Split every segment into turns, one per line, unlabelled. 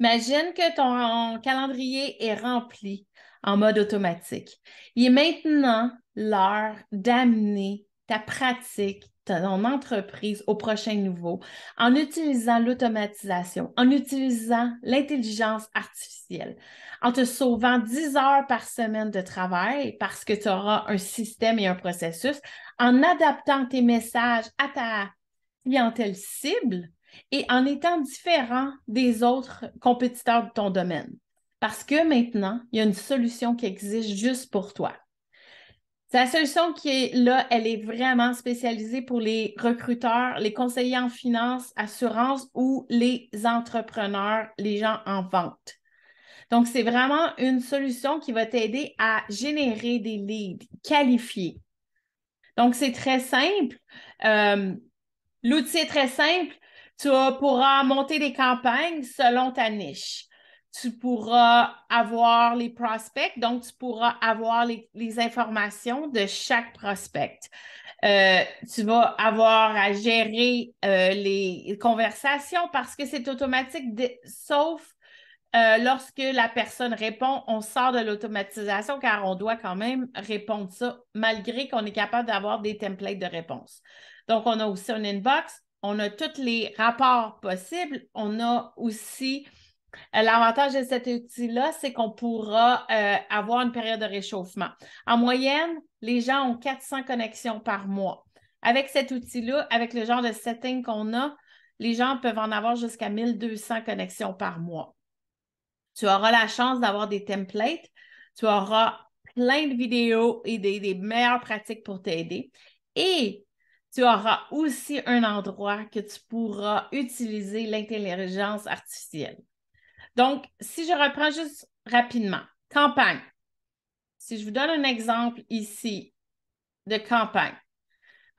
Imagine que ton calendrier est rempli en mode automatique. Il est maintenant l'heure d'amener ta pratique, ton entreprise au prochain niveau en utilisant l'automatisation, en utilisant l'intelligence artificielle, en te sauvant 10 heures par semaine de travail parce que tu auras un système et un processus, en adaptant tes messages à ta clientèle cible et en étant différent des autres compétiteurs de ton domaine. Parce que maintenant, il y a une solution qui existe juste pour toi. La solution qui est là, elle est vraiment spécialisée pour les recruteurs, les conseillers en finance, assurance ou les entrepreneurs, les gens en vente. Donc, c'est vraiment une solution qui va t'aider à générer des leads qualifiés. Donc, c'est très simple. Euh, l'outil est très simple. Tu pourras monter des campagnes selon ta niche tu pourras avoir les prospects, donc tu pourras avoir les, informations de chaque prospect. Euh, tu vas avoir à gérer euh, les conversations parce que c'est automatique, sauf euh, lorsque la personne répond, on sort de l'automatisation car on doit quand même répondre ça malgré qu'on est capable d'avoir des templates de réponse. Donc, on a aussi un inbox, on a tous les rapports possibles, on a aussi euh, l'avantage de cet outil-là, c'est qu'on pourra euh, avoir une période de réchauffement. En moyenne, les gens ont 400 connexions par mois. Avec cet outil-là, avec le genre de setting qu'on a, les gens peuvent en avoir jusqu'à 1200 connexions par mois. Tu auras la chance d'avoir des templates, tu auras plein de vidéos et des, des meilleures pratiques pour t'aider. Et tu auras aussi un endroit que tu pourras utiliser l'intelligence artificielle. Donc, si je reprends juste rapidement, campagne. Si je vous donne un exemple ici de campagne.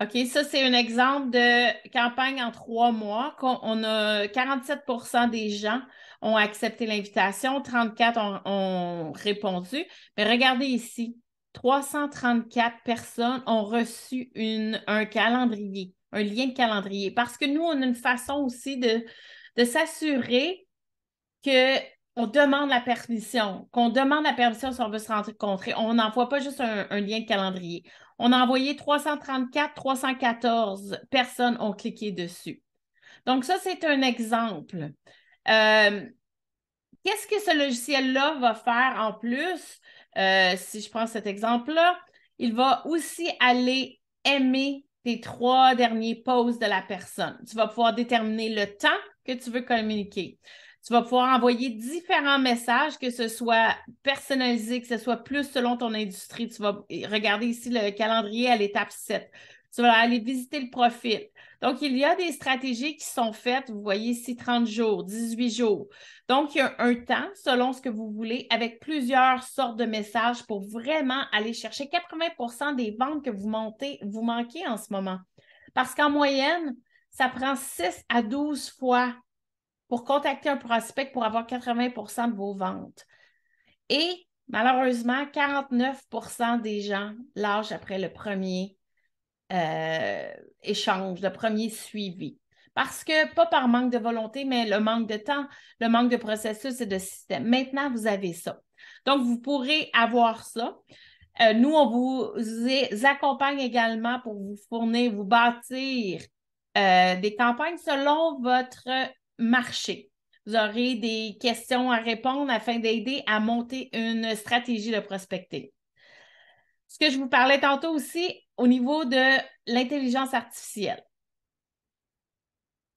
OK, ça, c'est un exemple de campagne en trois mois. On a 47% des gens ont accepté l'invitation, 34 ont, ont, répondu. Mais regardez ici, 334 personnes ont reçu un calendrier, un lien de calendrier. Parce que nous, on a une façon aussi de, de s'assurer qu'on demande la permission, qu'on demande la permission si on veut se rencontrer. On n'envoie pas juste un, lien de calendrier. On a envoyé 334, 314 personnes ont cliqué dessus. Donc, ça, c'est un exemple. Euh, qu'est-ce que ce logiciel-là va faire en plus? Euh, si je prends cet exemple-là, il va aussi aller aimer tes trois derniers posts de la personne. Tu vas pouvoir déterminer le temps que tu veux communiquer. Tu vas pouvoir envoyer différents messages, que ce soit personnalisé, que ce soit plus selon ton industrie. Tu vas regarder ici le calendrier à l'étape 7. Tu vas aller visiter le profil. Donc, il y a des stratégies qui sont faites. Vous voyez ici 30 jours, 18 jours. Donc, il y a un temps selon ce que vous voulez avec plusieurs sortes de messages pour vraiment aller chercher 80% des ventes que vous montez, vous manquez en ce moment. Parce qu'en moyenne, ça prend 6 à 12 fois pour contacter un prospect pour avoir 80% de vos ventes. Et malheureusement, 49% des gens lâchent après le premier euh, échange, le premier suivi. Parce que, pas par manque de volonté, mais le manque de temps, le manque de processus et de système. Maintenant, vous avez ça. Donc, vous pourrez avoir ça. Euh, nous, on vous accompagne également pour vous fournir, vous bâtir euh, des campagnes selon votre marché. Vous aurez des questions à répondre afin d'aider à monter une stratégie de prospecting. Ce que je vous parlais tantôt aussi au niveau de l'intelligence artificielle.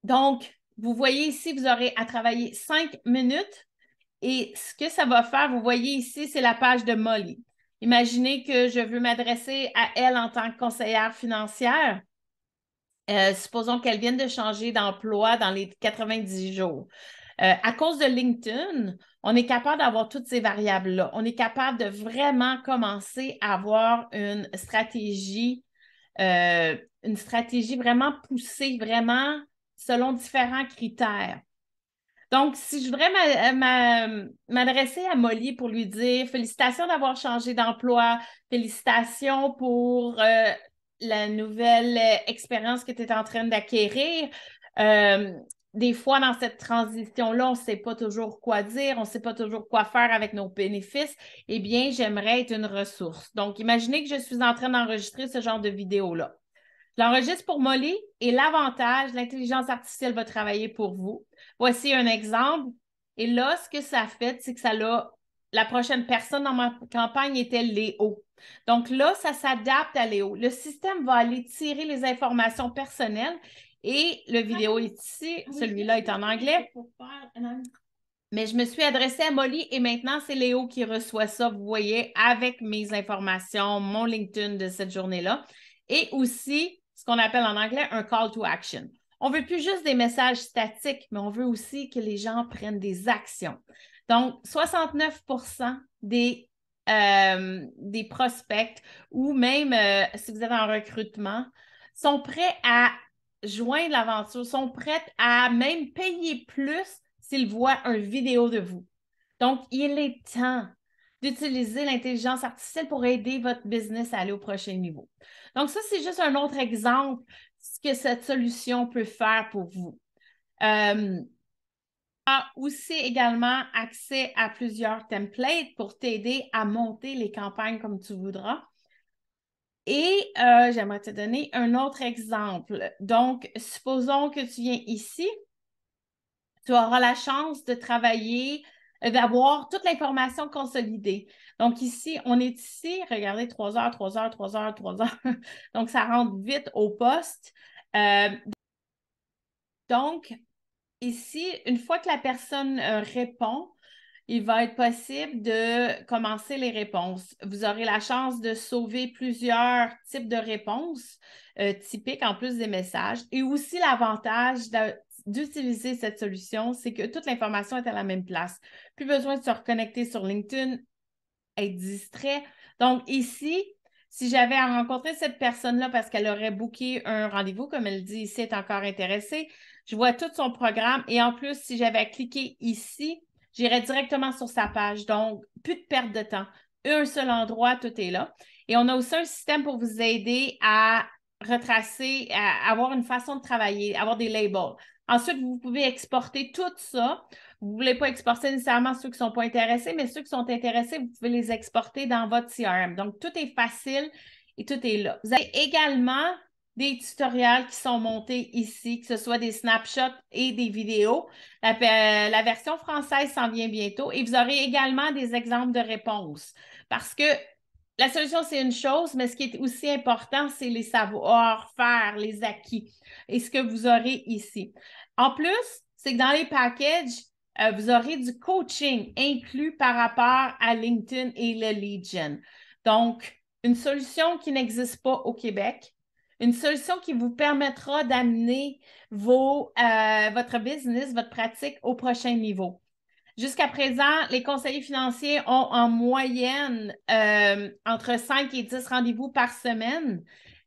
Donc, vous voyez ici, vous aurez à travailler cinq minutes et ce que ça va faire, vous voyez ici, c'est la page de Molly. Imaginez que je veux m'adresser à elle en tant que conseillère financière. Euh, supposons qu'elle vienne de changer d'emploi dans les 90 jours. Euh, à cause de LinkedIn, on est capable d'avoir toutes ces variables-là. On est capable de vraiment commencer à avoir une stratégie, euh, une stratégie vraiment poussée, vraiment selon différents critères. Donc, si je voudrais m'adresser à Molly pour lui dire félicitations d'avoir changé d'emploi, félicitations pour la nouvelle euh, expérience que tu es en train d'acquérir. Euh, des fois, dans cette transition-là, on ne sait pas toujours quoi dire, on ne sait pas toujours quoi faire avec nos bénéfices, eh bien, j'aimerais être une ressource. Donc, imaginez que je suis en train d'enregistrer ce genre de vidéo-là. L'enregistre pour Molly et l'avantage, l'intelligence artificielle va travailler pour vous. Voici un exemple. Et là, ce que ça fait, c'est que ça l'a. La prochaine personne dans ma campagne était Léo. Donc là, ça s'adapte à Léo. Le système va aller tirer les informations personnelles et le vidéo est ici. Celui-là est en anglais. Mais je me suis adressée à Molly et maintenant, c'est Léo qui reçoit ça, vous voyez, avec mes informations, mon LinkedIn de cette journée-là. Et aussi, ce qu'on appelle en anglais un call to action. On ne veut plus juste des messages statiques, mais on veut aussi que les gens prennent des actions. Donc, 69 des, euh, des prospects ou même euh, si vous êtes en recrutement sont prêts à joindre l'aventure, sont prêts à même payer plus s'ils voient une vidéo de vous. Donc, il est temps d'utiliser l'intelligence artificielle pour aider votre business à aller au prochain niveau. Donc, ça, c'est juste un autre exemple de ce que cette solution peut faire pour vous. Euh, a aussi également accès à plusieurs templates pour t'aider à monter les campagnes comme tu voudras. Et euh, j'aimerais te donner un autre exemple. Donc, supposons que tu viens ici, tu auras la chance de travailler euh, d'avoir toute l'information consolidée. Donc ici, on est ici, regardez, 3 heures, 3 heures, 3 heures, 3 heures. Donc, ça rentre vite au poste. Euh, donc, ici, une fois que la personne euh, répond, il va être possible de commencer les réponses. Vous aurez la chance de sauver plusieurs types de réponses typiques en plus des messages et aussi l'avantage d'utiliser cette solution, c'est que toute l'information est à la même place. Plus besoin de se reconnecter sur LinkedIn, être distrait. Donc ici, si j'avais à rencontrer cette personne-là parce qu'elle aurait booké un rendez-vous, comme elle dit ici, est encore intéressée, je vois tout son programme et en plus, si j'avais cliqué ici, j'irais directement sur sa page. Donc, plus de perte de temps. Un seul endroit, tout est là. Et on a aussi un système pour vous aider à retracer, à avoir une façon de travailler, avoir des labels. Ensuite, vous pouvez exporter tout ça. Vous ne voulez pas exporter nécessairement ceux qui ne sont pas intéressés, mais ceux qui sont intéressés, vous pouvez les exporter dans votre CRM. Donc, tout est facile et tout est là. Vous avez également des tutoriels qui sont montés ici, que ce soit des snapshots et des vidéos. La, version française s'en vient bientôt et vous aurez également des exemples de réponses parce que la solution, c'est une chose, mais ce qui est aussi important, c'est les savoir-faire, les acquis et ce que vous aurez ici. En plus, c'est que dans les packages, euh, vous aurez du coaching inclus par rapport à LinkedIn et le gen. Donc, une solution qui n'existe pas au Québec, une solution qui vous permettra d'amener euh, votre business, votre pratique au prochain niveau. Jusqu'à présent, les conseillers financiers ont en moyenne euh, entre 5 et 10 rendez-vous par semaine.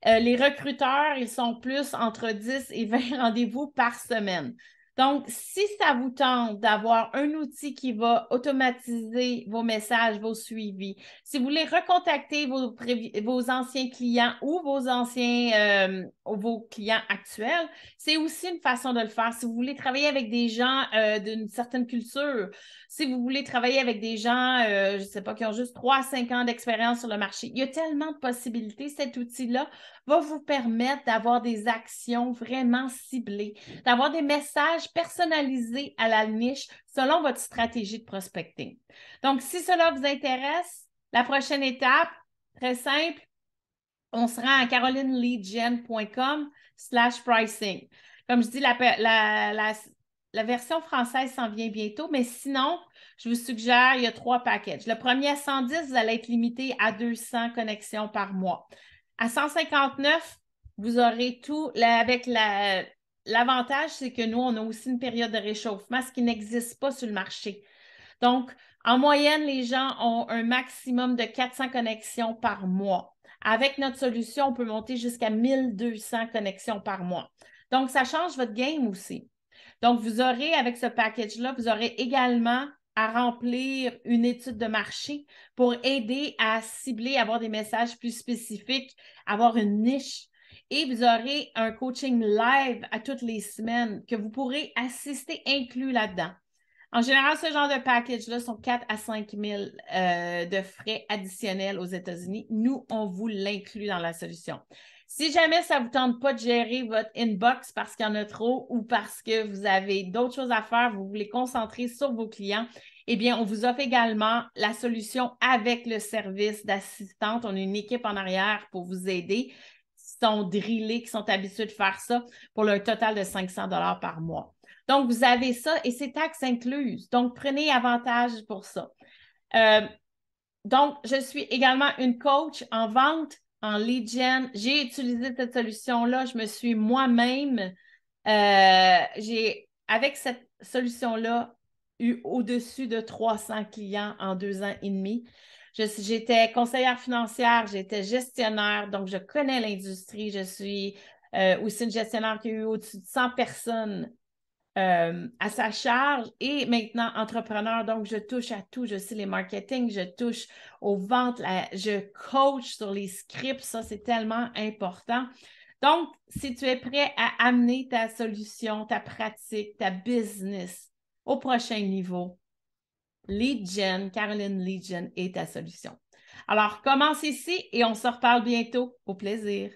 Euh, les recruteurs, ils sont plus entre 10 et 20 rendez-vous par semaine. Donc, si ça vous tente d'avoir un outil qui va automatiser vos messages, vos suivis, si vous voulez recontacter vos, anciens clients ou vos anciens euh, vos clients actuels, c'est aussi une façon de le faire. Si vous voulez travailler avec des gens euh, d'une certaine culture, si vous voulez travailler avec des gens, euh, je ne sais pas, qui ont juste 3-5 ans d'expérience sur le marché, il y a tellement de possibilités. Cet outil-là va vous permettre d'avoir des actions vraiment ciblées, d'avoir des messages personnalisés à la niche selon votre stratégie de prospecting. Donc, si cela vous intéresse, la prochaine étape, très simple, on se rend à carolineleadgen.com slash pricing. Comme je dis, la, version française s'en vient bientôt, mais sinon, je vous suggère, il y a trois packages. Le premier à 110, vous allez être limité à 200 connexions par mois. À 159, vous aurez tout L'avantage, c'est que nous, on a aussi une période de réchauffement, ce qui n'existe pas sur le marché. Donc, en moyenne, les gens ont un maximum de 400 connexions par mois. Avec notre solution, on peut monter jusqu'à 1200 connexions par mois. Donc, ça change votre game aussi. Donc, vous aurez, avec ce package-là, vous aurez également à remplir une étude de marché pour aider à cibler, avoir des messages plus spécifiques, avoir une niche. Et vous aurez un coaching live à toutes les semaines que vous pourrez assister inclus là-dedans. En général, ce genre de package-là sont 4 à 5 000 euh, de frais additionnels aux États-Unis. Nous, on vous l'inclut dans la solution. Si jamais ça ne vous tente pas de gérer votre inbox parce qu'il y en a trop ou parce que vous avez d'autres choses à faire, vous voulez concentrer sur vos clients, eh bien, on vous offre également la solution avec le service d'assistante. On a une équipe en arrière pour vous aider qui sont drillés, qui sont habitués de faire ça pour le total de 500 dollars par mois. Donc, vous avez ça et c'est taxes incluses. Donc, prenez avantage pour ça. Euh, donc, je suis également une coach en vente, en lead gen. J'ai utilisé cette solution-là. Je me suis moi-même, euh, j'ai, avec cette solution-là, eu au-dessus de 300 clients en deux ans et demi. J'étais conseillère financière, j'étais gestionnaire, donc je connais l'industrie. Je suis euh, aussi une gestionnaire qui a eu au-dessus de 100 personnes euh, à sa charge et maintenant entrepreneur. Donc, je touche à tout. Je sais les marketing, je touche aux ventes, je coach sur les scripts. Ça, c'est tellement important. Donc, si tu es prêt à amener ta solution, ta pratique, ta business au prochain niveau, Lead Gen, Caroline Lead Gen est ta solution. Alors, commence ici et on se reparle bientôt. Au plaisir.